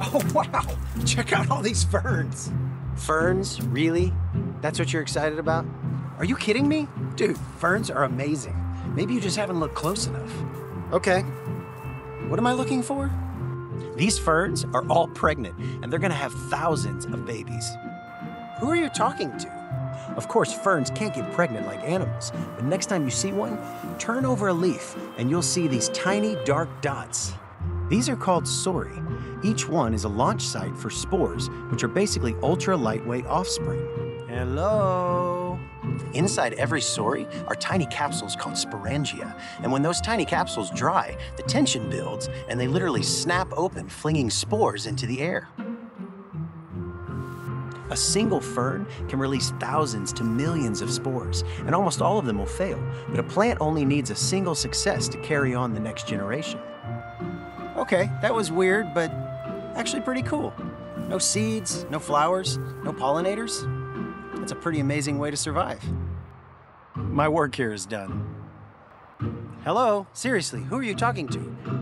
Oh, wow. Check out all these ferns. Ferns? Really? That's what you're excited about? Are you kidding me? Dude, ferns are amazing. Maybe you just haven't looked close enough. Okay. What am I looking for? These ferns are all pregnant, and they're gonna have thousands of babies. Who are you talking to? Of course, ferns can't get pregnant like animals, but next time you see one, turn over a leaf and you'll see these tiny dark dots. These are called sori. Each one is a launch site for spores, which are basically ultra lightweight offspring. Hello? Inside every sori are tiny capsules called sporangia, and when those tiny capsules dry, the tension builds and they literally snap open, flinging spores into the air. A single fern can release thousands to millions of spores, and almost all of them will fail. But a plant only needs a single success to carry on the next generation. Okay, that was weird, but actually pretty cool. No seeds, no flowers, no pollinators. That's a pretty amazing way to survive. My work here is done. Hello? Seriously, who are you talking to?